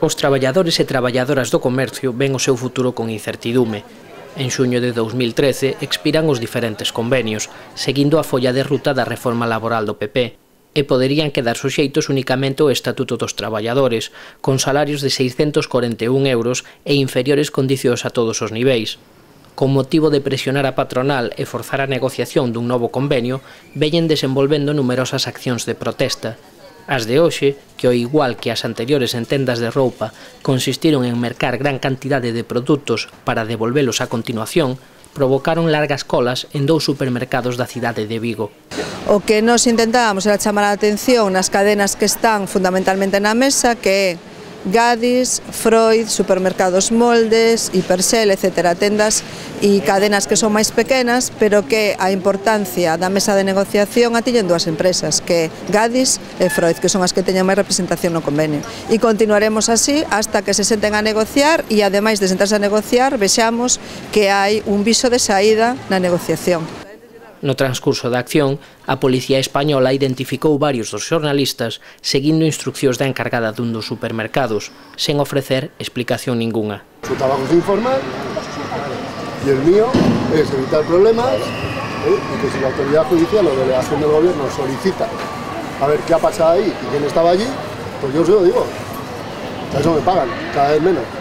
Os traballadores e traballadoras do comercio ven o seu futuro con incertidume. En xuño de 2013 expiran os diferentes convenios, seguindo a folla de ruta da reforma laboral do PP, e poderían quedar suxeitos únicamente ao Estatuto dos Traballadores, con salarios de 641 euros e inferiores condicións a todos os niveis. Con motivo de presionar a patronal e forzar a negociación dun novo convenio, veñen desenvolvendo numerosas accións de protesta, As de hoxe, que ao igual que as anteriores en tendas de roupa, consistiron en mercar gran cantidade de produtos para devolvelos a continuación, provocaron largas colas en dous supermercados da cidade de Vigo. O que nos intentábamos era chamar a atención nas cadenas que están fundamentalmente na mesa, que é Gadis, Freud, supermercados moldes, Hipercel, etc. Tendas e cadenas que son máis pequenas, pero que a importancia da mesa de negociación a tiñen dúas empresas, que Gadis e Freud, que son as que teñen máis representación no convenio. E continuaremos así hasta que se senten a negociar e ademais de sentarse a negociar, vexamos que hai un viso de saída na negociación. No transcurso da acción, a Policía Española identificou varios dos xornalistas seguindo instruccións da encargada dun dos supermercados, sen ofrecer explicación ninguna. Su trabajo es informar y el mío es evitar problemas ¿eh? y que si la autoridad judicial o delegación del gobierno solicita a ver qué ha pasado ahí y quién estaba allí, pues yo se lo digo. a eso me pagan, cada vez menos.